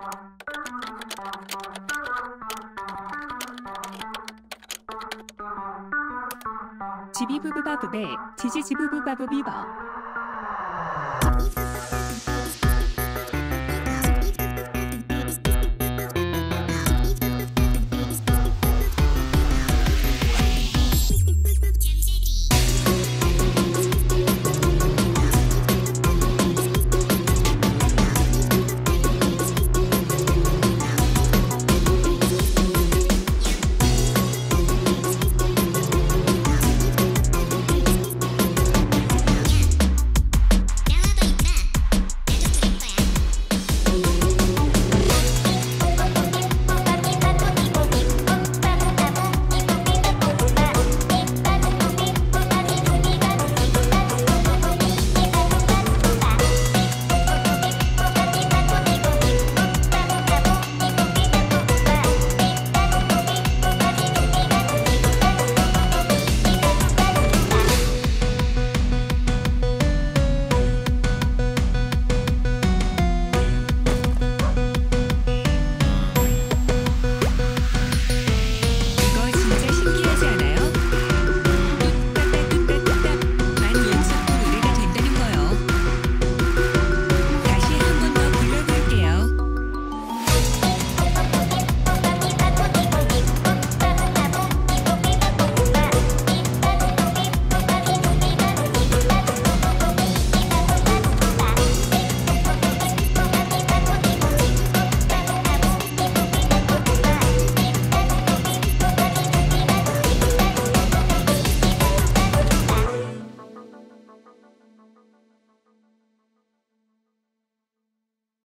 지비부부바부베지지지부부바부비버